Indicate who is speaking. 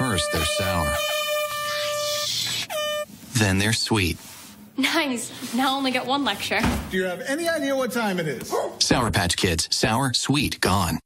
Speaker 1: First, they're sour. Then they're sweet.
Speaker 2: Nice. Now only get one lecture.
Speaker 3: Do you have any idea what time it is?
Speaker 1: Sour Patch Kids. Sour, sweet, gone.